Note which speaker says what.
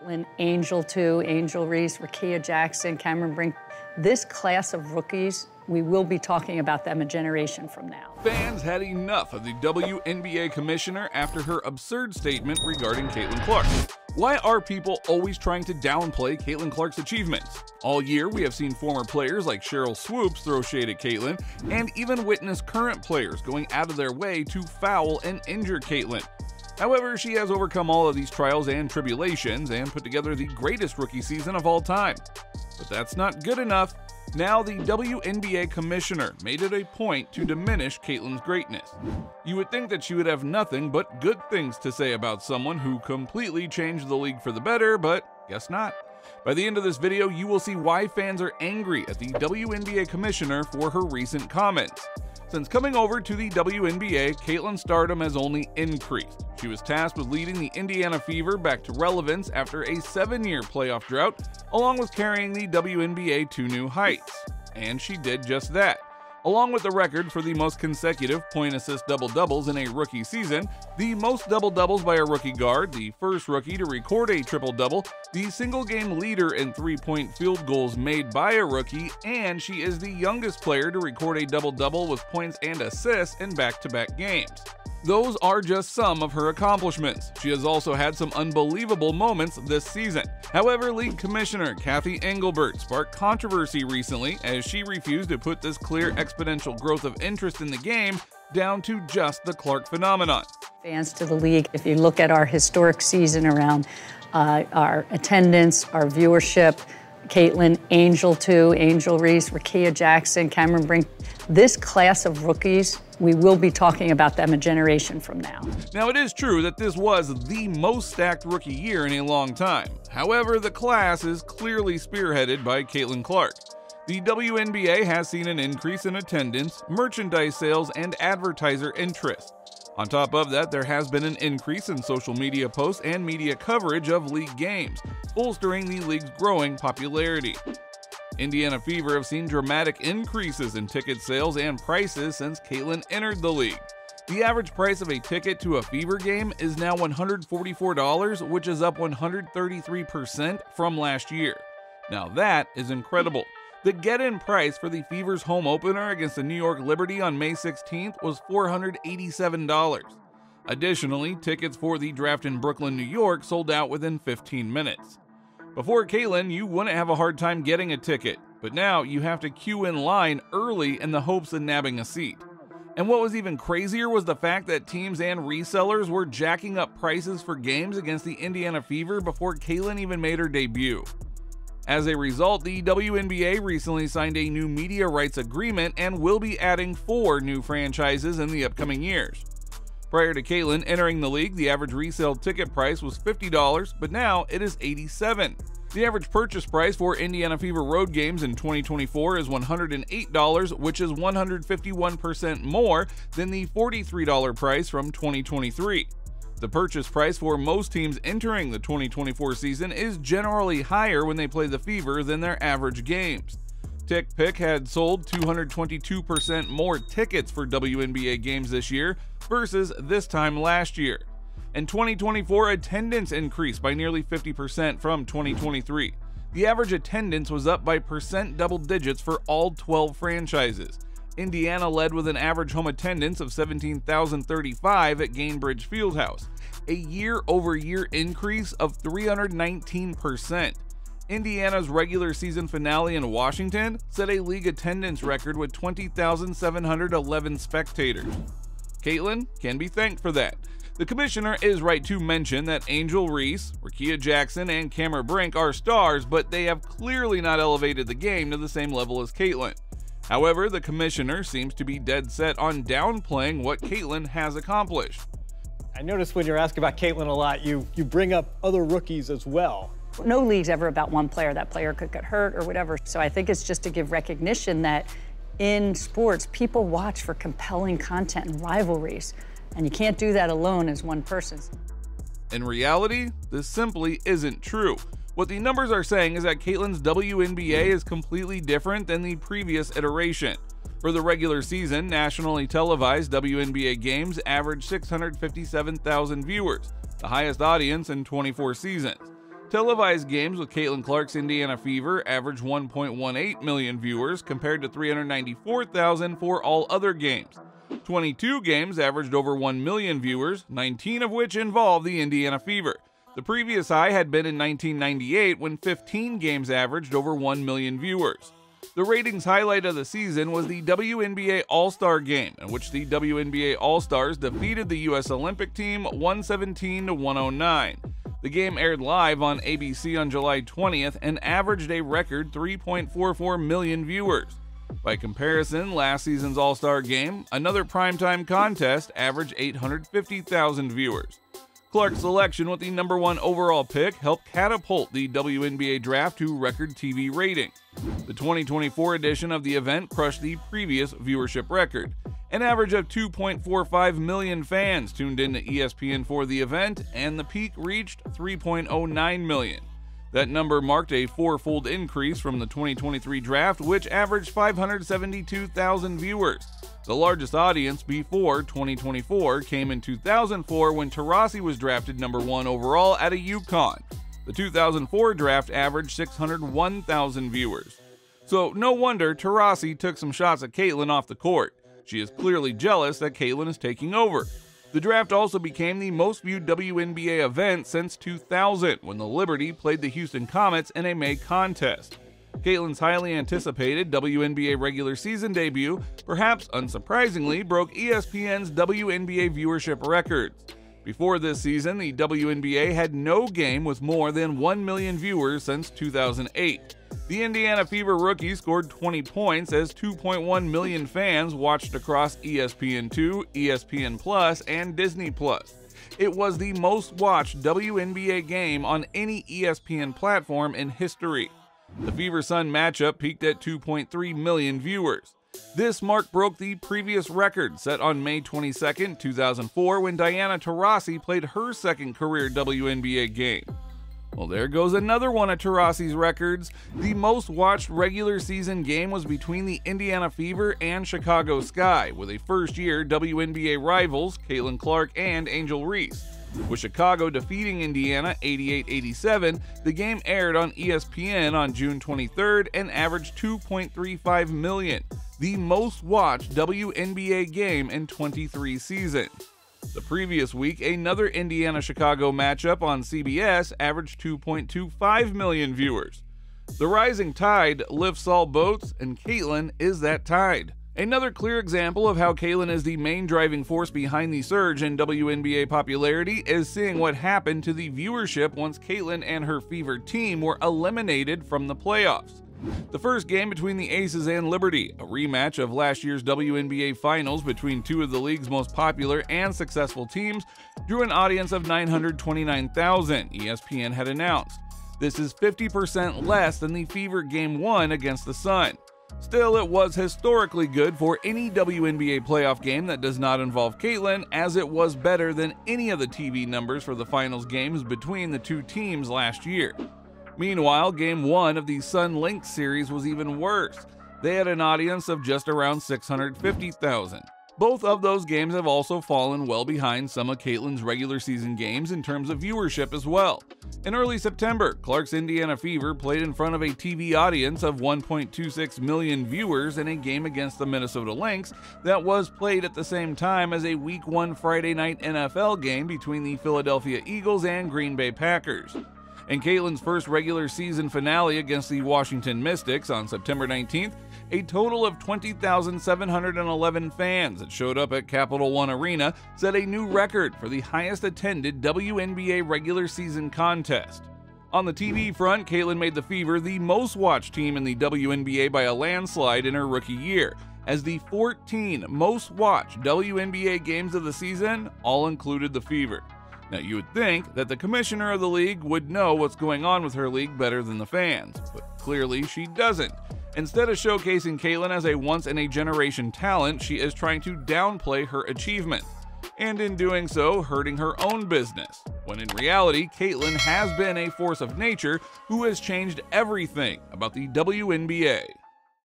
Speaker 1: Caitlin, Angel 2, Angel Reese, Rickea Jackson, Cameron Brink. This class of rookies, we will be talking about them a generation from now.
Speaker 2: Fans had enough of the WNBA commissioner after her absurd statement regarding Caitlin Clark. Why are people always trying to downplay Caitlin Clark's achievements? All year, we have seen former players like Sheryl Swoopes throw shade at Caitlin, and even witness current players going out of their way to foul and injure Caitlin. However, she has overcome all of these trials and tribulations and put together the greatest rookie season of all time. But that's not good enough. Now, the WNBA commissioner made it a point to diminish Caitlin's greatness. You would think that she would have nothing but good things to say about someone who completely changed the league for the better, but guess not. By the end of this video, you will see why fans are angry at the WNBA commissioner for her recent comments. Since coming over to the WNBA, Caitlin's stardom has only increased. She was tasked with leading the Indiana Fever back to relevance after a seven year playoff drought, along with carrying the WNBA to new heights. And she did just that. Along with the record for the most consecutive point assist double doubles in a rookie season, the most double doubles by a rookie guard, the first rookie to record a triple double, the single game leader in three point field goals made by a rookie, and she is the youngest player to record a double double with points and assists in back to back games. Those are just some of her accomplishments. She has also had some unbelievable moments this season. However, League Commissioner Cathy Engelbert sparked controversy recently as she refused to put this clear exponential growth of interest in the game down to just the Clark phenomenon.
Speaker 1: Fans to the league, if you look at our historic season around uh, our attendance, our viewership, Caitlin, Angel 2, Angel Reese, Rickea Jackson, Cameron Brink. This class of rookies, we will be talking about them a generation from now.
Speaker 2: Now, it is true that this was the most stacked rookie year in a long time. However, the class is clearly spearheaded by Caitlin Clark. The WNBA has seen an increase in attendance, merchandise sales, and advertiser interest. On top of that, there has been an increase in social media posts and media coverage of league games, bolstering the league's growing popularity. Indiana Fever have seen dramatic increases in ticket sales and prices since Caitlin entered the league. The average price of a ticket to a Fever game is now $144, which is up 133% from last year. Now that is incredible. The get in price for the Fever's home opener against the New York Liberty on May 16th was $487. Additionally, tickets for the draft in Brooklyn, New York sold out within 15 minutes. Before Caitlin, you wouldn't have a hard time getting a ticket, but now you have to queue in line early in the hopes of nabbing a seat. And what was even crazier was the fact that teams and resellers were jacking up prices for games against the Indiana Fever before Caitlin even made her debut. As a result, the WNBA recently signed a new media rights agreement and will be adding four new franchises in the upcoming years. Prior to Caitlin entering the league, the average resale ticket price was $50, but now it is 87. The average purchase price for Indiana Fever road games in 2024 is $108, which is 151% more than the $43 price from 2023. The purchase price for most teams entering the 2024 season is generally higher when they play the Fever than their average games. TickPick had sold 222% more tickets for WNBA games this year versus this time last year. In 2024, attendance increased by nearly 50% from 2023. The average attendance was up by percent double digits for all 12 franchises. Indiana led with an average home attendance of 17,035 at Gainbridge Fieldhouse, a year over year increase of 319%. Indiana's regular season finale in Washington set a league attendance record with 20,711 spectators. Caitlin can be thanked for that. The commissioner is right to mention that Angel Reese, Rickea Jackson, and Cameron Brink are stars, but they have clearly not elevated the game to the same level as Caitlin. However, the commissioner seems to be dead set on downplaying what Caitlin has accomplished.
Speaker 3: I notice when you're asking about Caitlin a lot, you, you bring up other rookies as well.
Speaker 1: No league's ever about one player. That player could get hurt or whatever. So I think it's just to give recognition that in sports, people watch for compelling content and rivalries. And you can't do that alone as one person.
Speaker 2: In reality, this simply isn't true. What the numbers are saying is that Caitlin's WNBA is completely different than the previous iteration. For the regular season, nationally televised WNBA games averaged 657,000 viewers, the highest audience in 24 seasons. Televised games with Caitlin Clark's Indiana Fever averaged 1.18 million viewers compared to 394,000 for all other games. 22 games averaged over 1 million viewers, 19 of which involved the Indiana Fever. The previous high had been in 1998 when 15 games averaged over 1 million viewers. The ratings highlight of the season was the WNBA All Star Game, in which the WNBA All Stars defeated the U.S. Olympic team 117 to 109. The game aired live on ABC on July 20th and averaged a record 3.44 million viewers. By comparison, last season's All Star game, another primetime contest, averaged 850,000 viewers. Clark's selection with the number one overall pick helped catapult the WNBA draft to record TV rating. The 2024 edition of the event crushed the previous viewership record. An average of 2.45 million fans tuned in to ESPN for the event, and the peak reached 3.09 million. That number marked a fourfold increase from the 2023 draft, which averaged 572,000 viewers. The largest audience before 2024 came in 2004 when Taurasi was drafted number one overall at a UConn. The 2004 draft averaged 601,000 viewers. So, no wonder Taurasi took some shots at Caitlin off the court. She is clearly jealous that Caitlin is taking over. The draft also became the most viewed WNBA event since 2000 when the Liberty played the Houston Comets in a May contest. Caitlin's highly anticipated WNBA regular season debut, perhaps unsurprisingly, broke ESPN's WNBA viewership records. Before this season, the WNBA had no game with more than 1 million viewers since 2008. The Indiana Fever rookie scored 20 points as 2.1 million fans watched across ESPN2, ESPN Plus, and Disney Plus. It was the most watched WNBA game on any ESPN platform in history. The Fever Sun matchup peaked at 2.3 million viewers. This mark broke the previous record set on May 22, 2004, when Diana Taurasi played her second career WNBA game. Well, there goes another one of Taurasi's records. The most watched regular season game was between the Indiana Fever and Chicago Sky, with a first year WNBA rivals, Caitlin Clark and Angel Reese. With Chicago defeating Indiana 88 87, the game aired on ESPN on June 23rd and averaged 2.35 million, the most watched WNBA game in 23 seasons. The previous week, another Indiana Chicago matchup on CBS averaged 2.25 million viewers. The rising tide lifts all boats, and Caitlin is that tide. Another clear example of how Caitlin is the main driving force behind the surge in WNBA popularity is seeing what happened to the viewership once Caitlin and her Fever team were eliminated from the playoffs. The first game between the Aces and Liberty, a rematch of last year's WNBA finals between two of the league's most popular and successful teams, drew an audience of 929,000, ESPN had announced. This is 50% less than the Fever Game 1 against the Sun. Still, it was historically good for any WNBA playoff game that does not involve Caitlin, as it was better than any of the TV numbers for the finals games between the two teams last year. Meanwhile, Game 1 of the Sun Lynx series was even worse. They had an audience of just around 650,000. Both of those games have also fallen well behind some of Caitlin's regular season games in terms of viewership as well. In early September, Clark's Indiana Fever played in front of a TV audience of 1.26 million viewers in a game against the Minnesota Lynx that was played at the same time as a Week 1 Friday night NFL game between the Philadelphia Eagles and Green Bay Packers. In Caitlin's first regular season finale against the Washington Mystics on September 19th, a total of 20,711 fans that showed up at Capital One Arena set a new record for the highest attended WNBA regular season contest. On the TV front, Caitlin made the Fever the most watched team in the WNBA by a landslide in her rookie year, as the 14 most watched WNBA games of the season all included the Fever. Now, you would think that the commissioner of the league would know what's going on with her league better than the fans, but clearly she doesn't. Instead of showcasing Caitlin as a once in a generation talent, she is trying to downplay her achievement, and in doing so, hurting her own business. When in reality, Caitlin has been a force of nature who has changed everything about the WNBA.